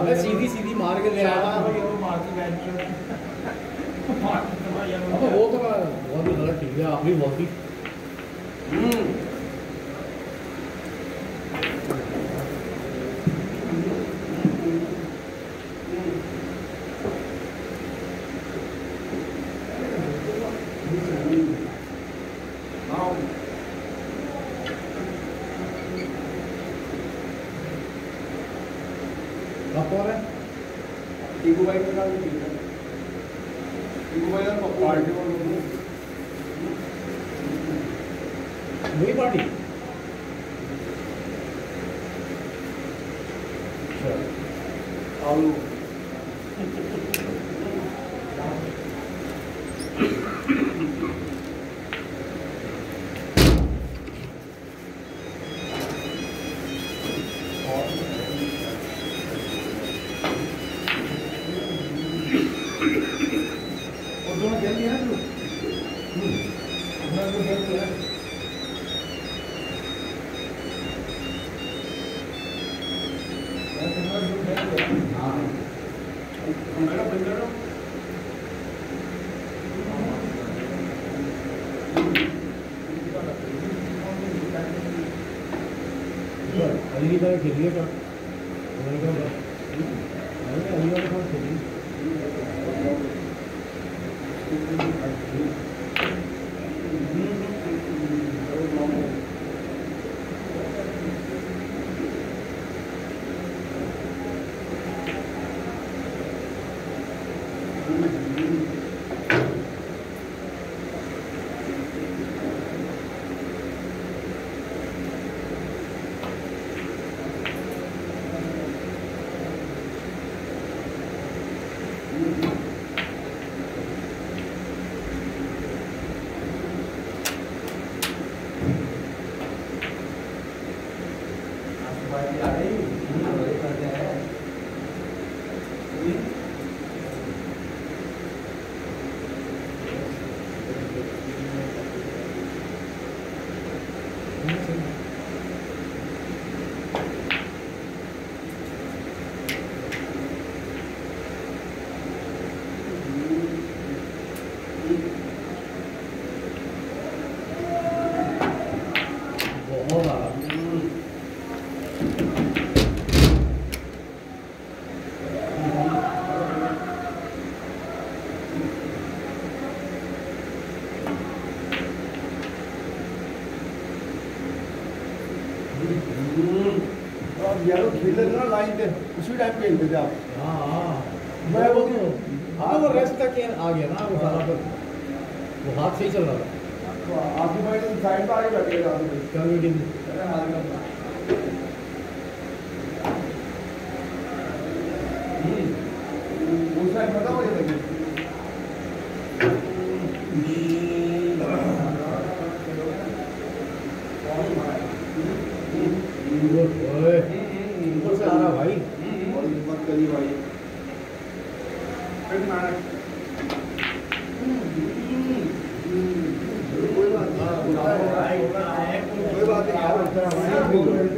अबे सीधी सीधी मार के ले आया। वो तो बहुत ही गलत ठीक है आखिरी बहुत ही अली की तरह खेलिए क्या मैंने कहा मैंने अली वाले साथ खेली बहुत आ अब यार खेलते थे ना लाइन पे। उसी टाइम खेलते थे आप। हाँ हाँ। मैं वो- हाँ वो रेस्ट तक आ गया ना वो सारा पर वो हाथ सही चल रहा था। तो आपकी तो साइड पर आगे बैठेगा में उस टाइम पता मुझे लगे ओए ऊपर से आ रहा भाई और हिम्मत करी भाई फिर मारा कोई बात नहीं कोई बात नहीं यार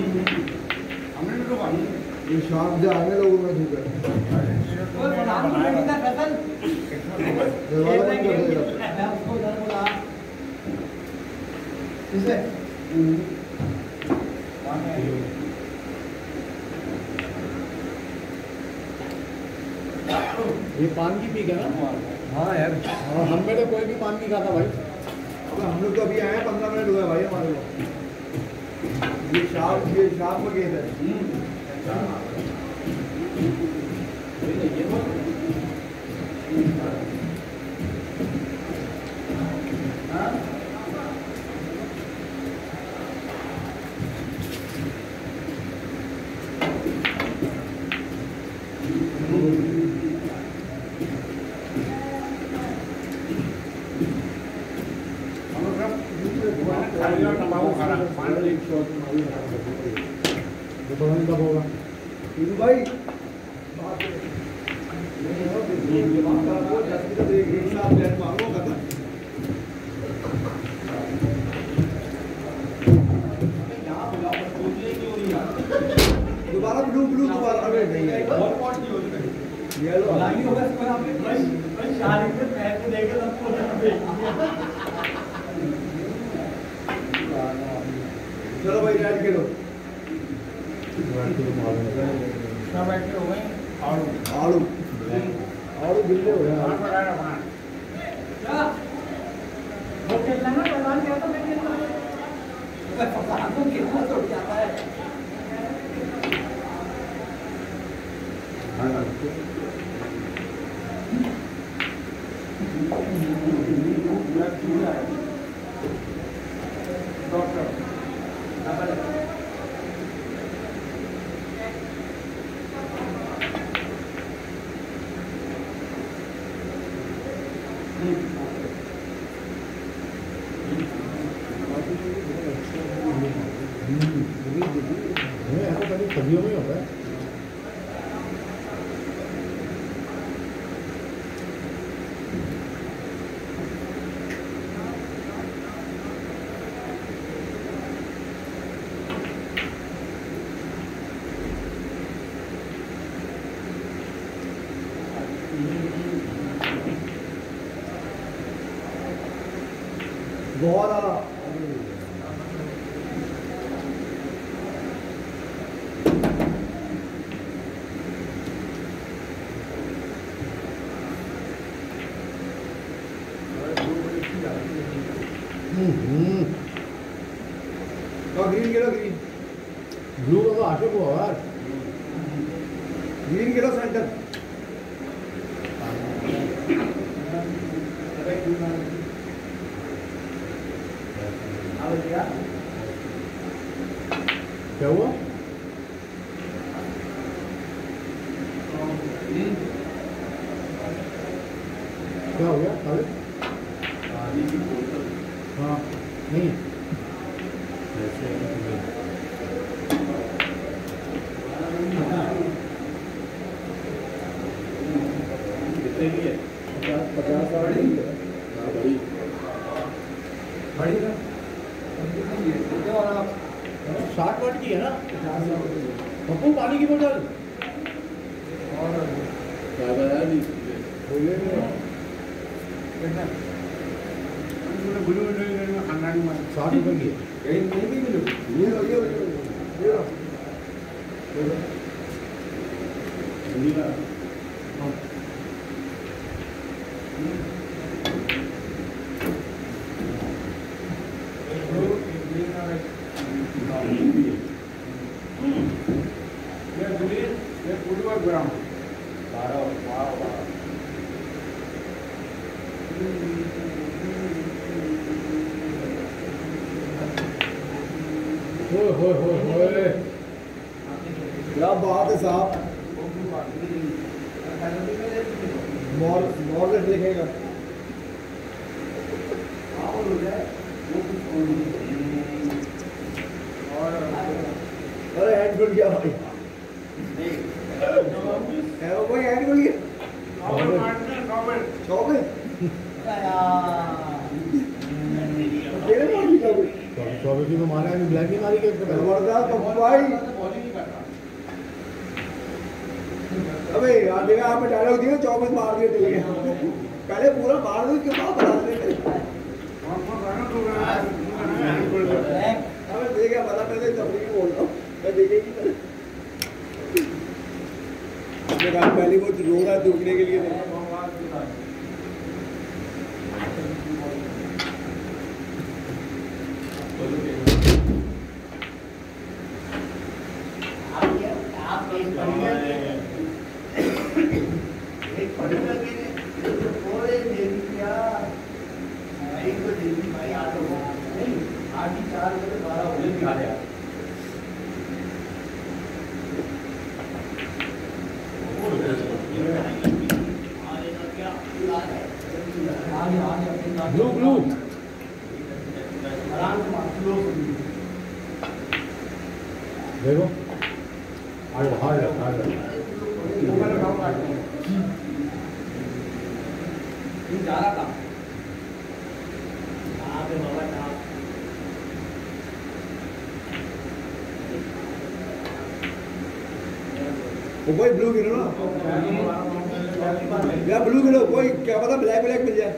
हमने तो भाई ये शाम से आने लोगों में ठीक है दरवाज़ा बंद कर देगा किसे ये पान की पी गया ना? हाँ यार। और हम में तो कोई भी पान नहीं खाता भाई। अब हम लोग तो अभी आए हैं पंद्रह मिनट हुए भाई हमारे को। ये शाम ये शाम में गए थे अगर एक शॉट मारी वो पता नहीं कब होगा टीनू भाई बात है। नहीं हो, ये दिमाग खराब हो, जैसे तो एक एक साथ प्लान मारो खत्म दोबारा ब्लू ब्लू दोबारा अरे नहीं आएगा येलो चलो भाई रेड खेलो आड़ू आड़ू गिल्ले हो यार नहीं ऐसा कभी सब्जियों में ही होता है बहुत आला हम्म और ग्रीन खेलो ग्रीन ब्लू का तो आशिक हुआ यार ग्रीन खेलो सेंटर क्या हुआ क्या हो गया खालिद हाँ नहीं पचास पचास साठ साठ वाट की है ना पप्पू पानी की बोतल साठ रुपए की है ये नहीं भी मिलो ये लो ये लो ये लो ये लो ओए होए होए होए क्या बात है साहब? मॉल मॉल लिखेगा अरे हैंड खुल गया भाई। है वो कोई हैंड खुल गया मार भी चौबीस की तो मारा है ब्लैक ही मारी के ज़बरदस्त तो अबे, यार, देखा, आपने डायलॉग दिया, चौबीस मार दिए गए पहले पूरा मार दो क्यों बात बता रहे अबे, देखा पता पहले तबलीग बोल रहा हूँ, मैं देखेगी पहले वो रो रहा है दुखने के लिए ब्लू ब्लू देखो गया आ गया जा रहा था वो कोई ब्लू गिनो ना यार ब्लू गिनो कोई क्या पता ब्लैक ब्लैक मिल जाए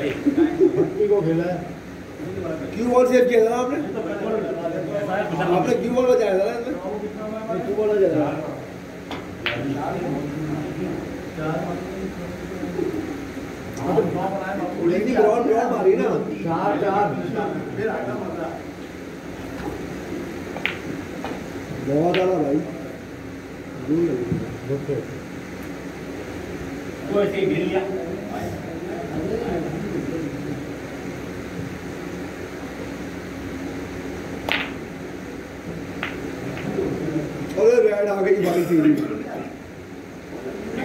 को खेला है क्यू बॉल सेव किया था आपने? आपने क्यू बॉल बजाया था ना इसमें क्यू बॉल बजाया ग्राउंड ग्राउंड मारी ना। चार चार। बहुत ज़्यादा भाई। दूर लगी देखो वो ऐसे ही गिर लिया अरे रेड आ गई भाई सीधी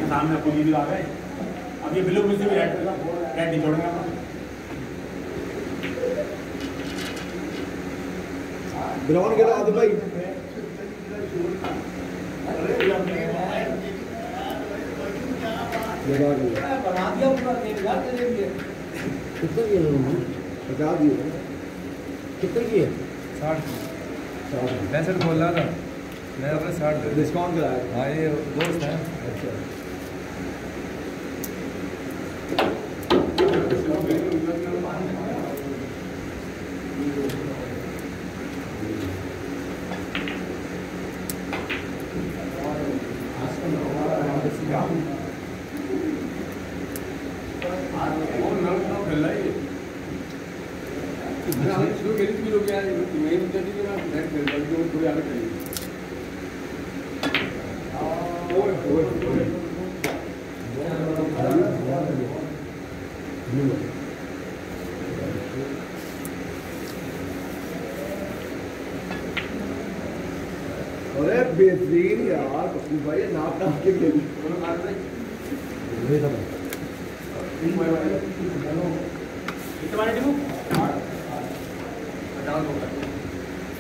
सामने पूरी भी आ गए अब ये ब्लू मुझसे भी रेड रेड नहीं छोड़ेंगे हम। ग्राउंड के बाद भाई लगा दिया। कितने की है। कितने की है साठ सर बोल रहा था मैं अपने साठ डिस्काउंट कराया हाँ ये दोस्त हैं। अच्छा। अरे बेहतरीन यार भाई नाप नाप के खेली ये सब कितने वाले टीमू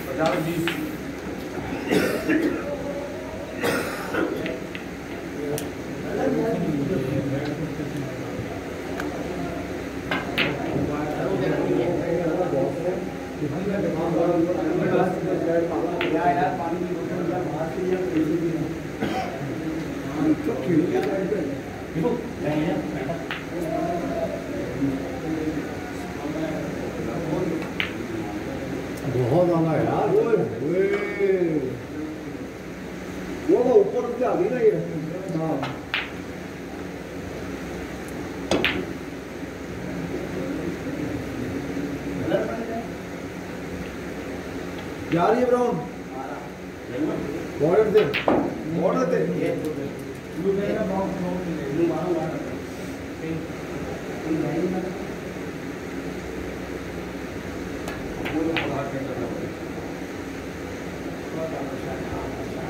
पचास बीस टीमू नहीं है बैठा बहुत आना यार वो वो ऊपर से आ गई ना ये हाँ रही है ब्राउन बॉर्डर बॉर्डर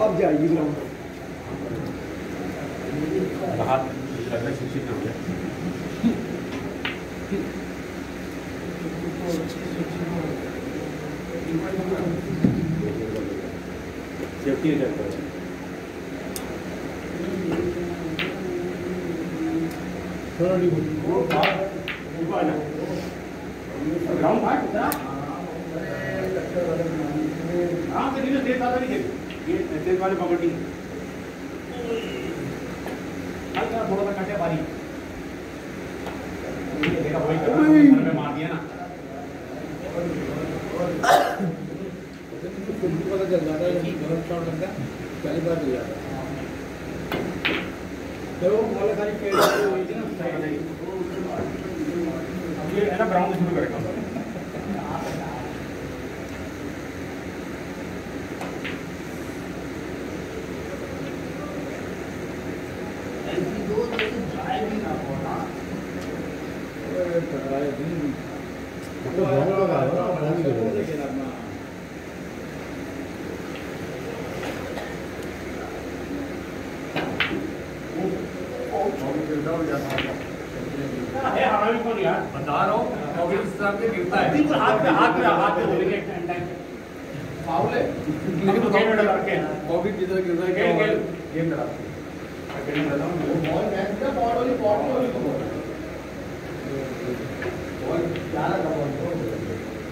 अब जाएगी ब्राउन बाहर लगता है शिक्षित हो गया सेफ्टी रिटर्न करो थोड़ा डी ग्राउंड फाइट उतरा हाँ तो नहीं तेज ज़्यादा नहीं ये तेज वाले कबड्डी हल्का थोड़ा सा कटे ये देखा वही कर है, मार दिया ना पता चल जाता है। गलत शॉट लगता है पहली बार चल जाता है तो वो पेड़ हुई थी ना ये है ना ब्राउन शुरू करेगा तो बहुत लगा है ना बहुत ही गिरा है। Oh, है हमारा भी कौन यार बता रहा हूँ कॉफ़ी इस गिरता है। बिल्कुल हाथ पे हाथ पे हाथ टाइम टाइम फाउल है? लेकिन गेम में के कॉफ़ी किधर गिरता है? गेम क्या गेम गेम डाल गेम बॉल मैच का बॉल वाली बॉल वाली बॉल जा रहा था बॉल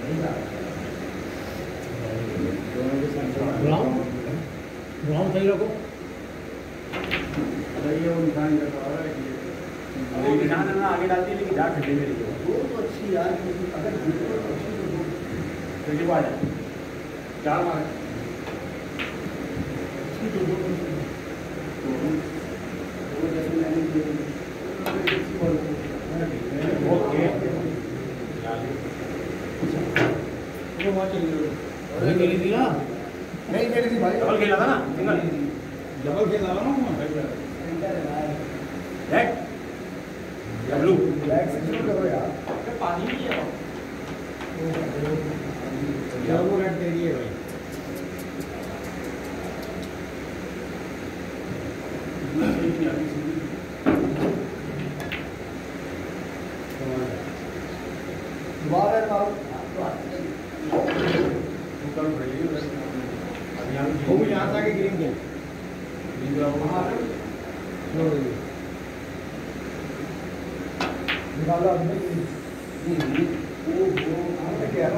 नहीं जा ग्राउंड ग्राउंड सही रखो रहा ये वो निशान लगा रहा है वो निशान है ना आगे डालती है लेकिन जा खड्डे में रही वो तो अच्छी यार क्योंकि अगर जीतो तो अच्छी तो दो फिर जी आ जाए चार मारे अच्छी तो दो वो जैसे मैंने किया अच्छी बॉल ओके वो वहाँ चली गई खेली थी ना नहीं। खेली थी भाई डबल खेला था ना सिंगल डबल खेल रहा ना बैक ब्लू बैक से करो यार पानी नहीं है? जब वो रेड तेरी है भाई दोबारा वो भी यहाँ से आके ग्रीन खेल निकालो अपने ओ वो कहाँ से क्या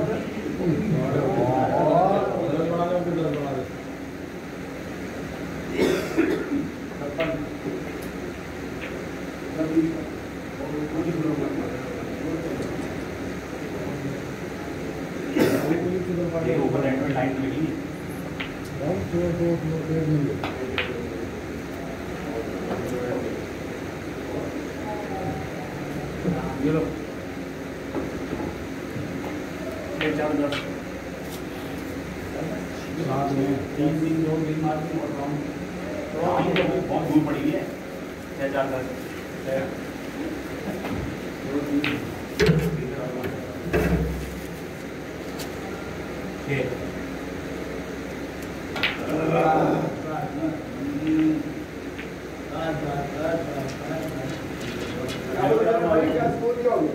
ये ऊपर लाइन में लाइन लगी ये लो छः चार दस साथ में तीन तीन दो तीन मार के और राउंड तो तो बहुत दूर पड़ी है छः चार दस छः छः क्या स्कोर क्या हो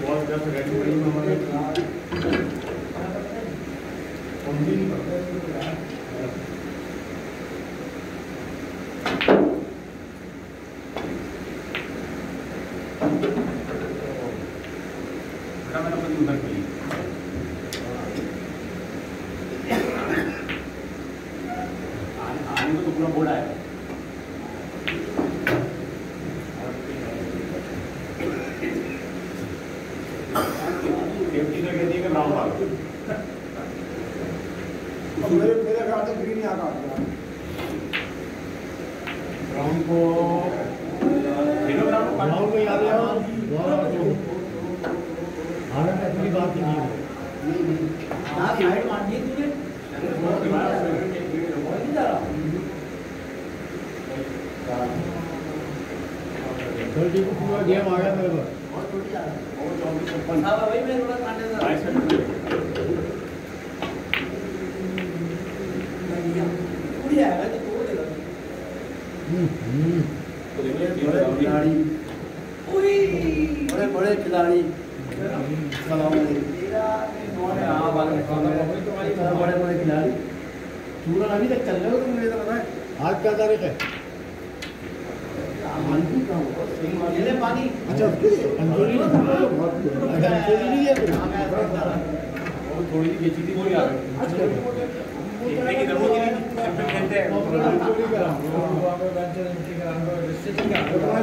बॉल जब रेडी पड़ी में हमारे बेटा मैंने अपनी उधर की आने आने को तो पूरा बोर्ड आएगा सेफ्टी का कहती है कि राउंड मारो मेरे मेरे ख्याल से ग्रीन यहाँ काट दिया ग्राउंड को खेलो ग्राउंड को ग्राउंड में याद है भारत अपनी बात नहीं है यहाँ साइड मारनी है तुझे नहीं जा रहा चल ठीक है पूरा गेम आ गया मेरे पास बहुत छोटी जा रहा है हाँ भाई मैं थोड़ा काटने जा रहा हूँ पूरी आएगा तो तोड़ देगा हम्म, बड़े बड़े खिलाड़ी। सलाम बड़े बड़े खिलाड़ी चूरन अभी तक चल रहे हो तुम मुझे तो पता है। आज क्या तारीख है? ले पानी अच्छा अंजोली अंजोली नहीं है थोड़ी ही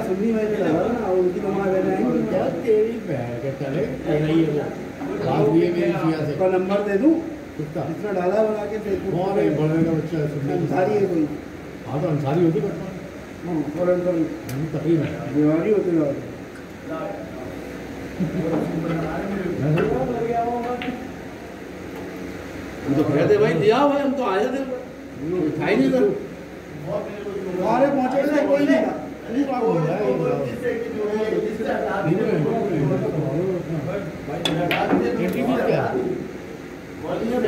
नहीं हैं ना उनकी तुम्हारा मैच क्या तेरी बहन के चले तेरा है वो नंबर दे दूँ किसका जितना डाला बना के है सारी है कोई हाँ तो अंसारी होती बट बीमारी होती है हम तो कह दे भाई लिया भाई हम तो आए थे था नहीं था हमारे पहुँचे कोई नहीं था एंटी भी क्या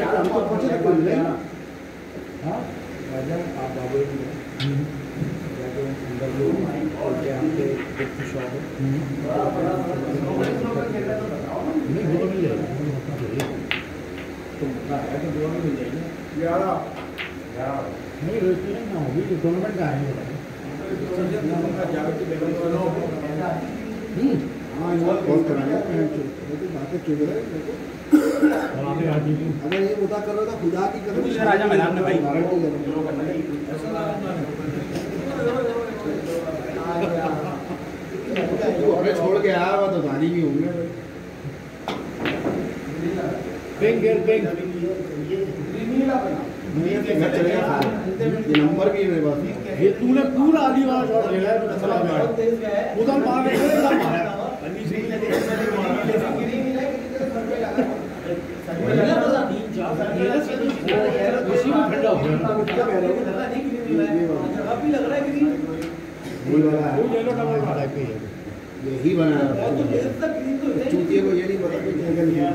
हम तो पहुँचे तो कोई हाँ राजा आप बाबू हैं। हम्म, जाके अंदर जो क्या हमके गिफ्ट शॉप है हम्म। नहीं वो तो मिल जाएगा तो अपना चाहिए तो है तो दो में मिल जाएगी नहीं रेस्टोरेंट ना अभी तो का हम्म हाँ यहाँ कराया मैं तो बातें को आ जाइए अगर ये मुद्दा कर रहा था खुदा की कसम राजा मैदान में भाई। है हूँ। हमें छोड़ के आया हुआ तो दानी भी होंगे तो घर चले गया ये नंबर भी मेरे पास ये तूने पूरा आदि वाला शॉट खेला है तो चला गया उधर मार थे उधर मारा उसी में ठंडा हो गया वही वाला है वो येलो डबल मारा है यही बना चूतिए को ये नहीं पता कि क्या करना है।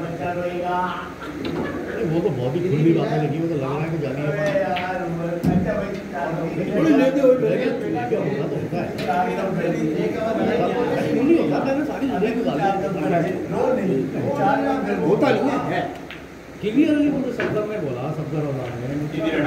अरे वो तो बहुत ही खुली बातें लगी वो तो लग रहा है कि जानी है। थोड़ी लेते हुए लेकिन क्या होता तो होता है। नहीं होता मैंने सारी दुनिया की गाली होता नहीं है। क्लियरली मुझे सफदर बोला? सफदर और मैंने सीधी रेड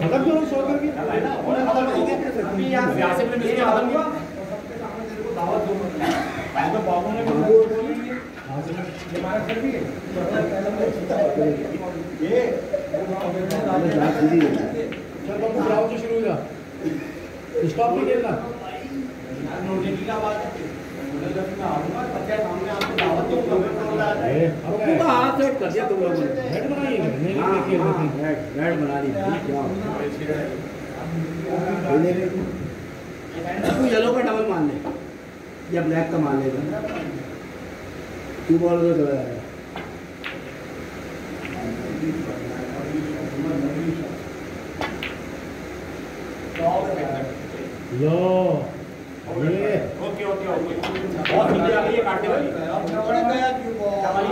खत्म करो सौ करके सियासत में मिसके खत्म किया तो बाबू ने हाँ, से- चल बाबू जाओ तो शुरू हो जा स्टॉप नहीं खेलना ए, अब बाबू का हाथ सेट कर दिया तुम लोगों ने हेड नहीं हाँ हाँ रहे रेड रेड बना दी भाई, क्या तू येलो का डबल मान ले। या ब्लैक का मान लेगा तू बॉल तो चला जाएगा ये ओके ओके ओके बहुत नीचे आ गई है काटने वाली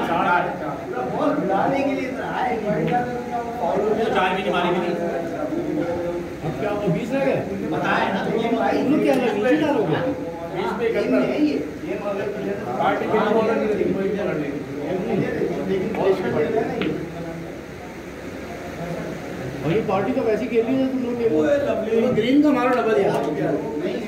चार तो चार भी नहीं मारेगी नहीं अब क्या वो बीस रह गए बताया ना तुम क्या नीचे डालोगे बीस पे इकहत्तर पार्टी के लिए नहीं पार्टी तो वैसी खेल रही है? तुम लोग तो ग्रीन का मारो डबल यार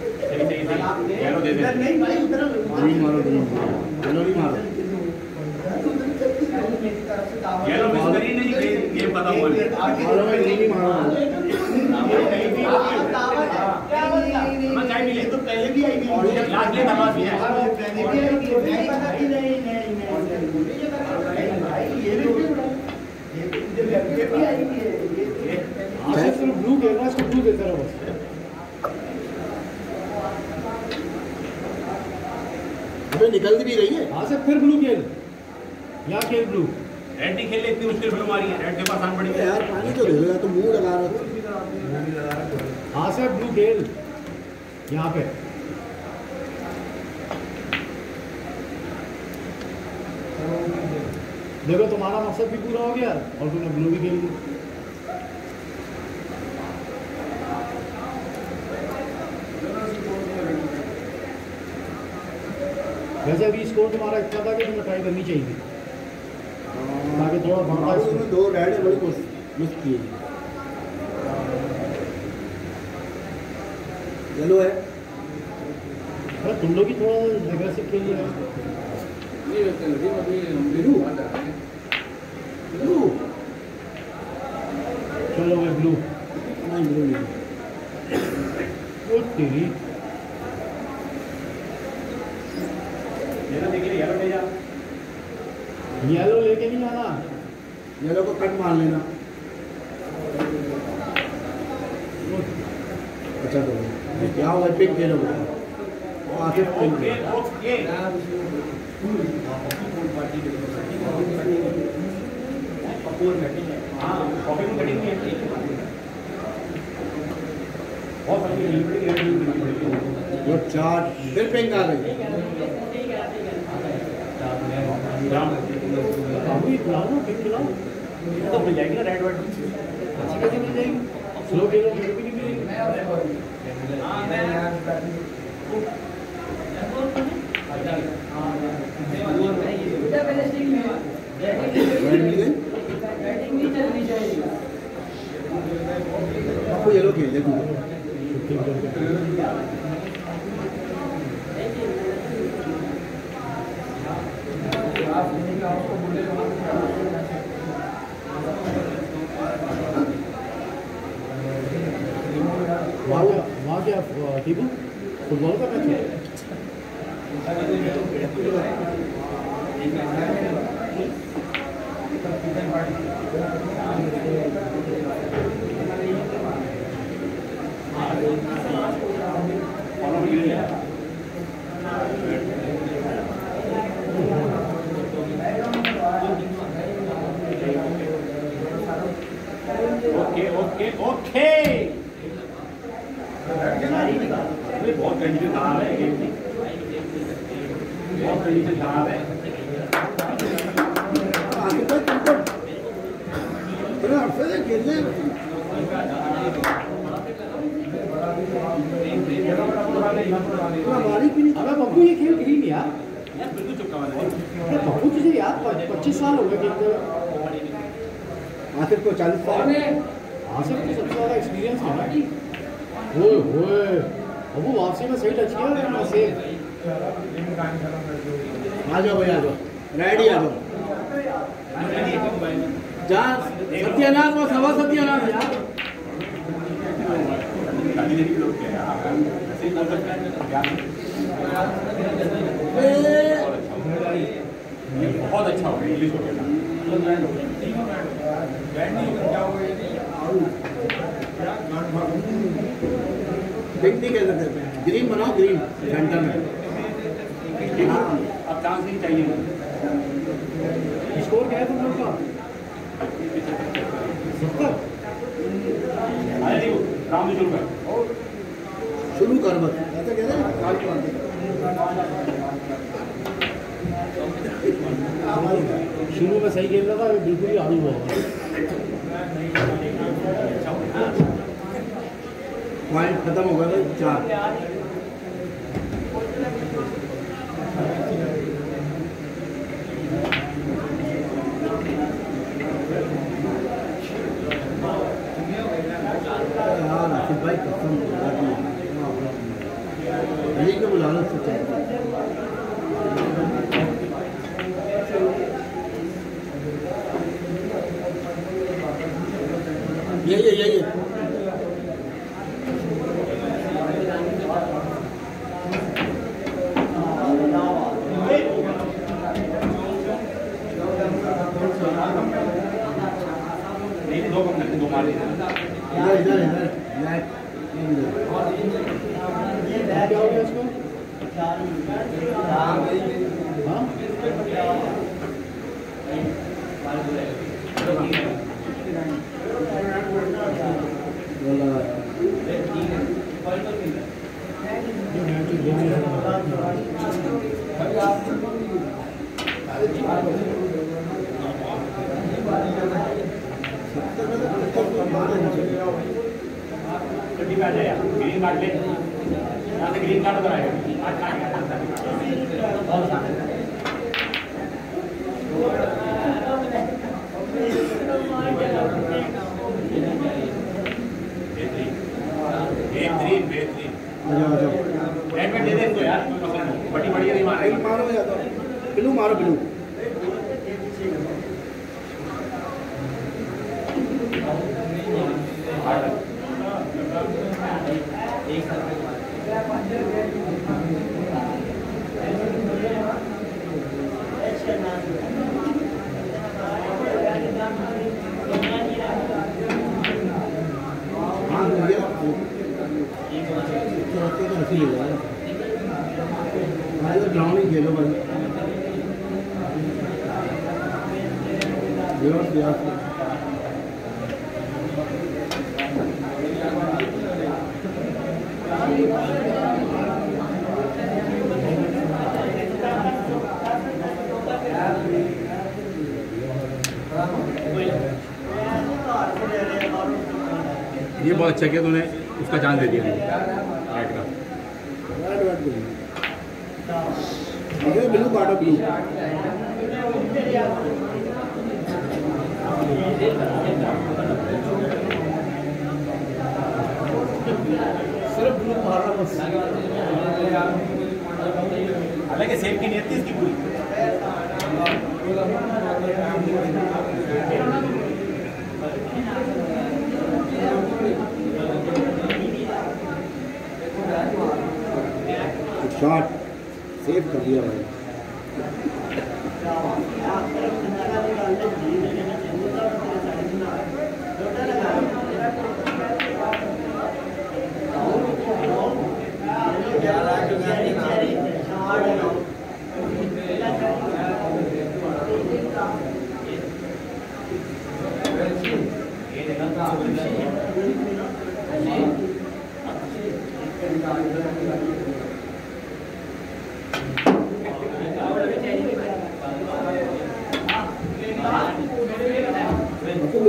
सही सही सही येलो दे दे ग्रीन मारो ग्रीन येलो नहीं मारो येलो मिस करी नहीं गेम खत्म हुआ नहीं मारो में ग्रीन ही मारो मैं चाय पी ले तो पहले भी आई थी लास्ट ले दवा भी आज से सिर्फ़ ब्लू खेलना है, इसको ब्लू देते रहो बस निकल भी रही है। आज से फिर ब्लू खेल। यहाँ खेल ब्लू रेड नहीं खेलने इतनी मुश्किल फ़िल्म आ रही है। रेड के पास आन पड़ी है यार पानी तो दे तो मुँह लगा रहा था हाँ सर ब्लू खेल। यहाँ पे। देखो तुम्हारा मकसद भी पूरा हो गया और तुमने ब्लू भी खेल ली वैसे अभी स्कोर तुम्हारा इतना था कि तुम्हें ट्राई करनी चाहिए। ताकि थोड़ा बढ़ता और दो। रेड बड़ी कोशिश मिस की येलो है। अरे तुम लोग ही थोड़ा एग्रेसिव खेल रहे नहीं वैसे लगी अभी हम भी बात आ रहे हैं। ब्लू? चलो मैं ब्लू नहीं ब्लू नहीं ओ तेरी येलो देखिए येलो ले जा येलो लेके नहीं आना येलो को कट मार लेना अच्छा तो क्या हुआ पिक खेलो बेटा आसिफ पिक ओके खेलो ओके हाँ कॉफ़ी में कटिंग है बहुत अच्छी लिबर्टी रेड वो चार फिर पिंक आ गई अभी खिलाओ ना पिक खिलाओ तो मिल जाएगी ना रेड वर्ड अच्छी कैसे मिल जाएगी। स्लो खेलो मेरे भी नहीं मिलेगी। गई आपको येलो खेल ले तू वहाँ क्या वहाँ क्या अ, टीपू फुटबॉल का match okay okay okay condition खराब है गेम की बहुत कंडीशन खराब है। आसिफ भाई तुमको अरे हफ़्ते से खेलने हमारी भी नहीं अबे बब्बू ये खेल ग्रीन यार बब्बू तुझे यार पच्चीस साल। हो गए खेलते हुए आसिफ को चालीस साल हाँ सर तो सबसे ज़्यादा एक्सपीरियंस है। ना ओए बब्बू वापसी में सही टच किया ना से आ जाओ भाई, आ जाओ। रेडी आ जाओ। जहाँ सत्यानाश और सवा सत्यानाश यार है ही हैं बहुत अच्छा हो गया इंग्लिश हो गया। पिंक नहीं कह सकते ग्रीन बनाओ ग्रीन सेंटर में हाँ अब चांस नहीं चाहिए स्कोर क्या है तुम लोग का राम शुरू कर शुरू कर बस ऐसा हैं है। शुरू में सही खेल रहा था अभी बिल्कुल ही आलू हुआ पॉइंट खत्म हो गया भाई चार यार आसिफ भाई कसम खुदा की अली को बुला लो, सोचा। यही है यही है नहीं दो कम करते दो मार देते इधर इधर इधर ब्लैक इधर क्या हो गया इसको हाँ जो मैच दोनों गड्डी पे आ जाए यार ग्रीन कार्ड ले यहाँ से ग्रीन कार्ड उधर आएगा आज कहाँ और सामने बेहतरीन बेहतरीन आ जाओ आ जाओ रेड में दे दे इनको यार कोई मसला नहीं बड़ी बड़ी नहीं मार बिलू मारो या तो बिलू मारो बिलू हाँ भैया तो ऐसे ही होगा आज ग्राउंड ही खेलो भाई ये बहुत अच्छा किया तूने उसका चांस दे दिया राइट का राइट राइट बिलू अरे बिलू काटो बिलू सिर्फ़ ब्लू मार रहा बस। हालाँकि सेफ़ की नियत इसकी पूरी। शॉट सेव कर दिया भाई।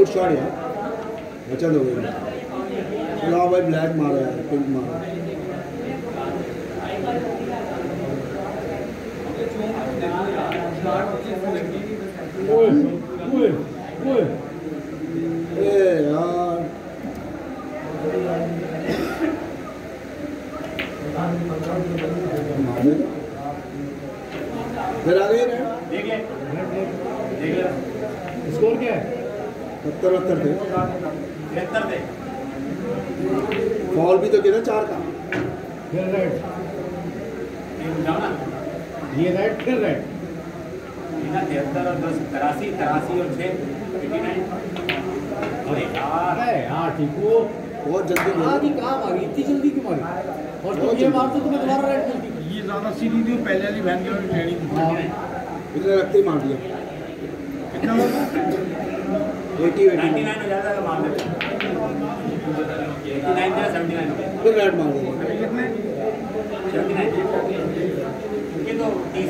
शॉट यार बचा दो हाँ भाई ब्लैक मारो यार पिंक मारो ओए ओए ओए ए यार मारे फिर आ गए ना देख ले देख ले स्कोर क्या है सत्तर वत्तर थे तिहत्तर थे फॉल भी तो किया चार का। फिर रेड ये रेड फिर ना तिहत्तर और दस तिरासी तिरासी और छः नाइन टीकू बहुत जल्दी कहाँ की कहाँ मारी? इतनी जल्दी क्यों मारी? और तुम ये मारते तो मैं तुम्हारा रेड मिलती ये ज़्यादा सीधी थी पहले वाली वैन की ट्रेनिंग हाँ। इतने रखते ही मार दिया। कितना होगा एटी नाइन्टी नाइन हो जाता है मार देते एटी नाइन या सेवेंटी नाइन हो गया कितने सेवेंटी नाइन ये तो तीस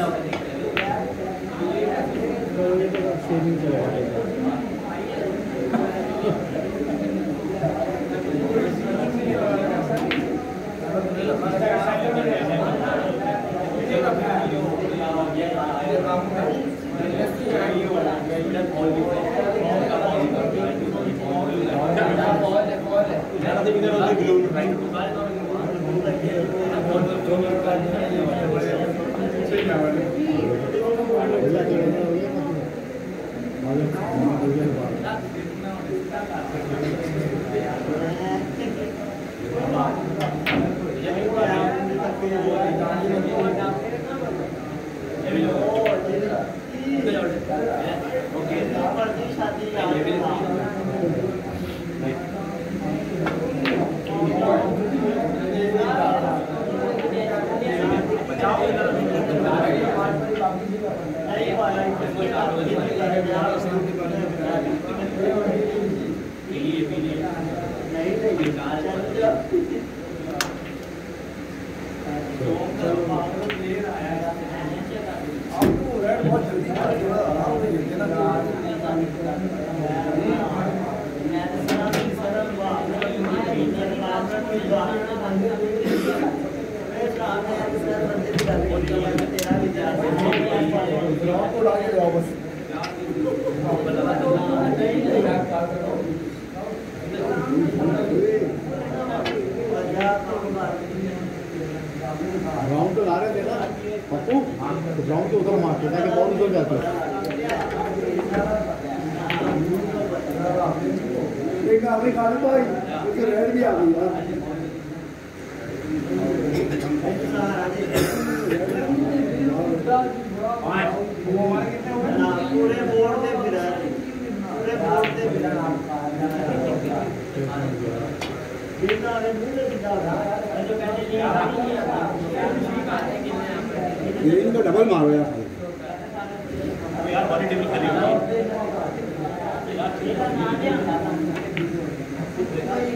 Thank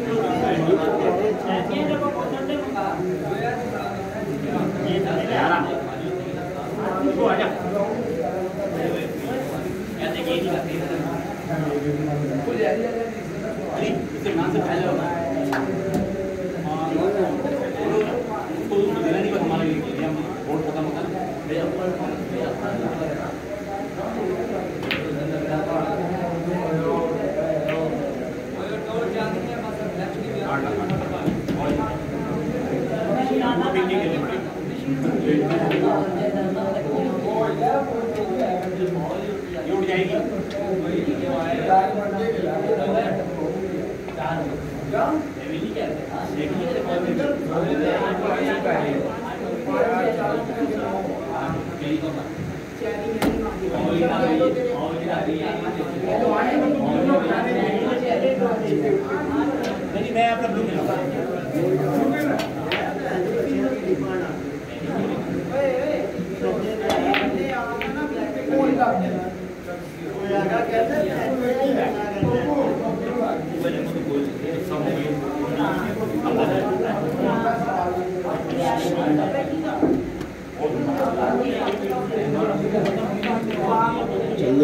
you.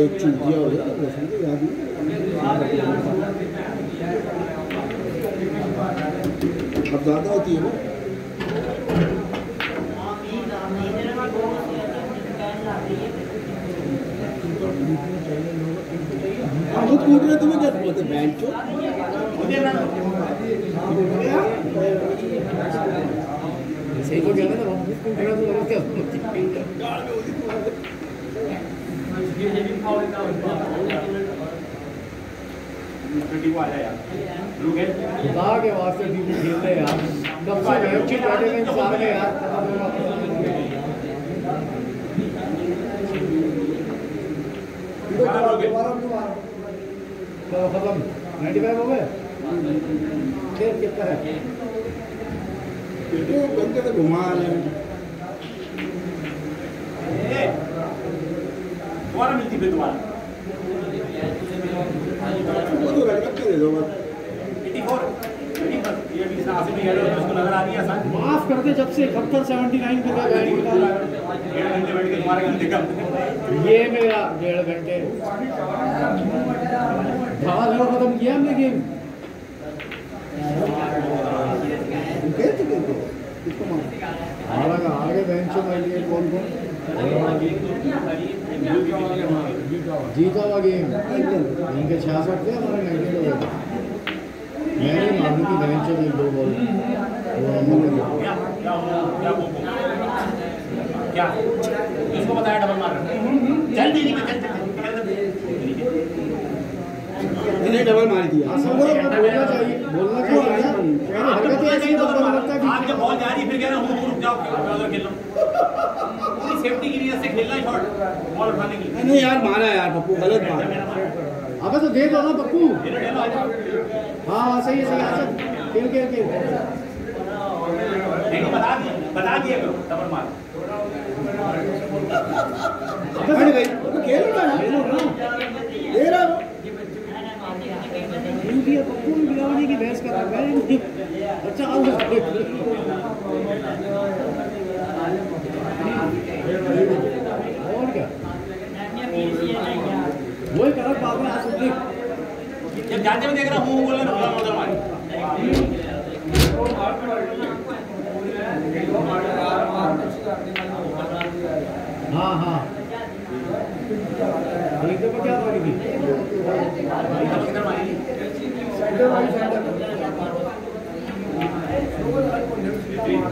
एक चूतिया हो गया तो अब ज़्यादा होती है ना? खुद कूद रहे तुम्हें क्या बोलते बैंड चो सही तो कह रहे थे हम बिल्कुल कह क्या गेट खुदा के वास्ते टीम खेल रहे यार कब से की बैठे हुए इंतज़ार में यार खत्म 95 हो गए फिर कितना है घुमा रहे हैं दोबारा मिलती फिर दोबारा वो तो रख के दे दो बस एटी फोर ये भी आसिफ भी गए उसको नज़र आ रही है आसान माफ़ कर दे जब से इकहत्तर सेवेंटी नाइन ये मेरा डेढ़ घंटे। हाँ लो खत्म किया हमने गेम? आगे बेंच में लिए कौन कौन जीता हुआ गेम इनके छियासठ थे हमारे नाइनटी हो गए मैं नहीं मालूम कि बेंच में दो बॉल वो हमने क्या इसको बताया डबल मार चल नहीं निकल चल इन्हें डबल मार दिया बोलना चाहिए। बोलना चाहिए। हरकतें ऐसी लगता है आप जब बॉल जा रही है फिर कह रहे हैं रुक जाओ मैं खेल लो पूरी सेफ्टी की वजह से खेलना शॉट बॉल उठाने की नहीं यार मारा यार पप्पू गलत मारा। अबे तो दे दो ना पप्पू। हाँ हाँ सही है सही है अच्छा। खेल खेल खेल। बता दिया बता दिया करो मार। गई तो खेलो दे रहा हूँ। इनकी ये पप्पू ने बिलावड़ी की बहस कर रहा है अच्छा आओ और क्या वही करा बाद में आ सकते जब जाते में देख रहा हूँ बोलने ना उधर मारी। हाँ हाँ। एक दफ़ा क्या मारी थी? इधर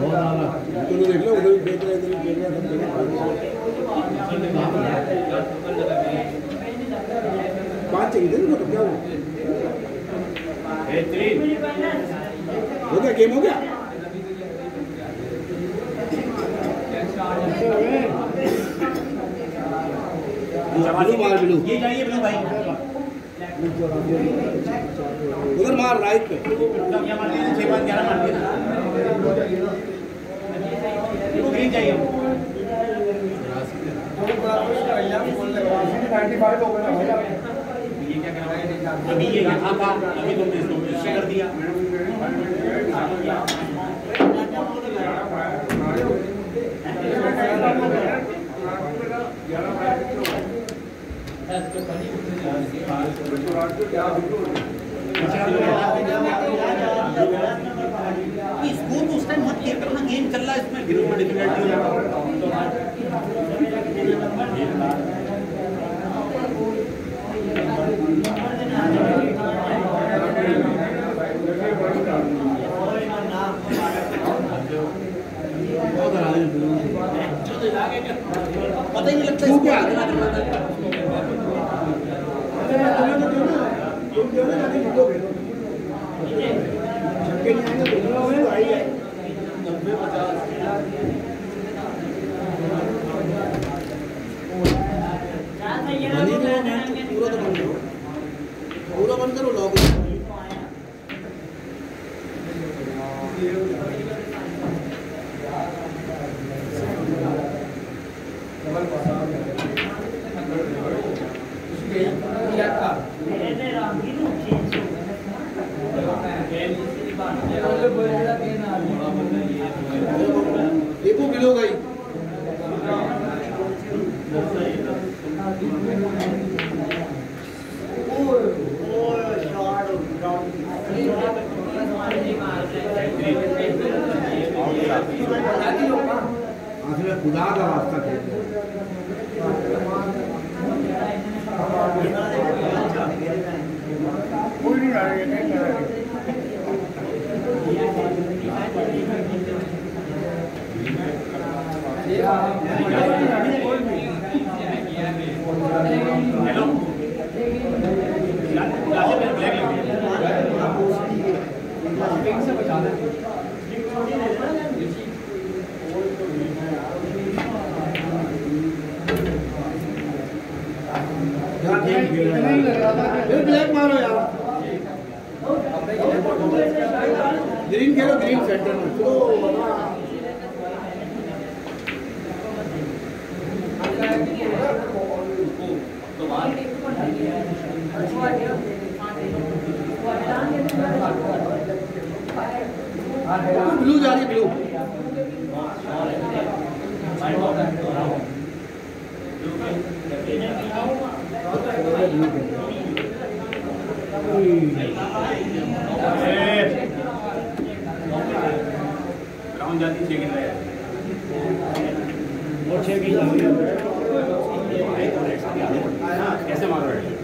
बहुत आला उधर देख लो उधर देख रहे इधर देख रहे पाँच चाहिए ना तो क्या हुआ? बेहतरीन। हो गया गेम हो गया? बिलू मार बिलू ये जाइए बिलू भाई। उधर मार राइट पे। दिया छह पाँच ग्यारह मार ग्रीन चाहिए। करा अभी ये यहाँ था अभी तुमने इसको कर दिया। इसको तो उस टाइम मत किया करना गेम चल रहा है इसमें। फिर उसमें डिफिकल्टी हो पता ही नहीं लगता तू इसको क्या? कितना करना था। छक्के नहीं आएँगे तो वो आई है बनी नहीं है मैच पूरा तो बंद करो पूरा बंद करो लॉक देखो किलो गई आखिर में खुदा का रास्ता कहते हैं हेलो क्लासे में ब्लैक लग गया ध्यान से खेल रहा है फिर ब्लैक मारो यार ग्रीन खेलो ग्रीन सेंटर में। चलो ब्लू जा रही है ब्लू ग्राउंड जाती छह गिन रहे और छह की जाती है कैसे मार रहे हैं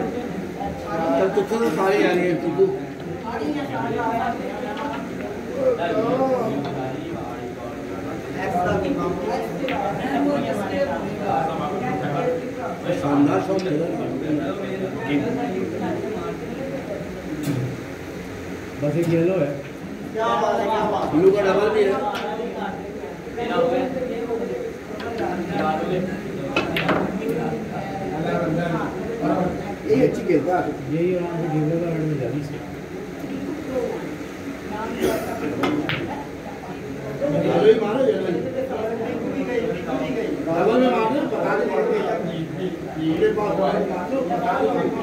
तब तो चलो सारे आ रही है टीकू शानदार शॉट खेला बस एक येलो है ब्लू का डबल भी है ये अच्छी खेलता है यही आराम से खेलेगा रेड में जानी से ही मारो डबल डबल में मारना बता दे मेरे पास बॉल मार